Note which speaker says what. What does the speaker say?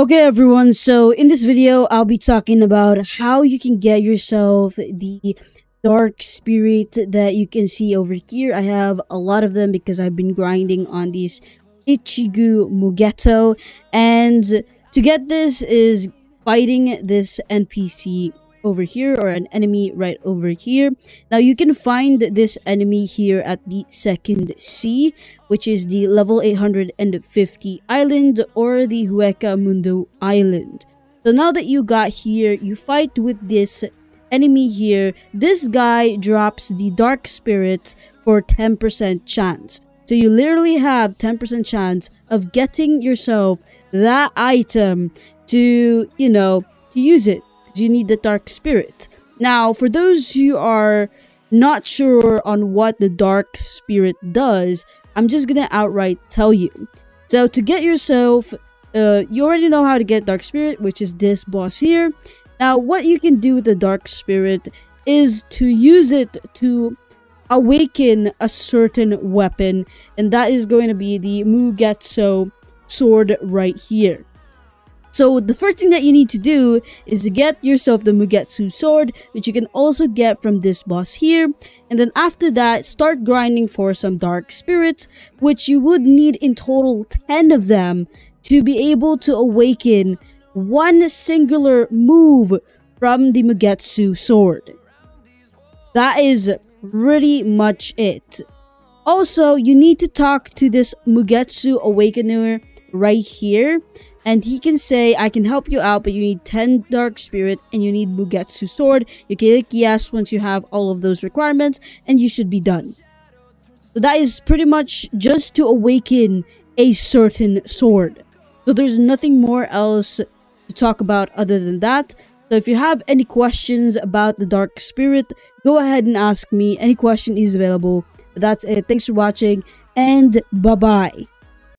Speaker 1: Okay everyone, so in this video, I'll be talking about how you can get yourself the dark spirit that you can see over here. I have a lot of them because I've been grinding on these Ichigo Mugetto. And to get this is fighting this NPC over here or an enemy right over here. Now you can find this enemy here at the second sea, which is the level 850 island or the Hueco Mundo island. So now that you got here, you fight with this enemy here. This guy drops the dark spirit for 10% chance. So you literally have 10% chance of getting yourself that item to, you know, to use it you need the dark spirit. Now, for those who are not sure on what the dark spirit does, I'm just gonna outright tell you. So to get yourself, uh, you already know how to get dark spirit, which is this boss here. Now, what you can do with the dark spirit is to use it to awaken a certain weapon, and that is going to be the Mugetsu sword right here. So the first thing that you need to do is to get yourself the Mugetsu sword, which you can also get from this boss here. And then after that, start grinding for some dark spirits, which you would need in total 10 of them to be able to awaken one singular move from the Mugetsu sword. That is pretty much it. Also, you need to talk to this Mugetsu Awakener right here and he can say, I can help you out, but you need 10 Dark Spirit and you need Mugetsu Sword. You click yes once you have all of those requirements and you should be done. So that is pretty much just to awaken a certain sword. So there's nothing more else to talk about other than that. So if you have any questions about the Dark Spirit, go ahead and ask me. Any question is available. That's it. Thanks for watching and bye-bye.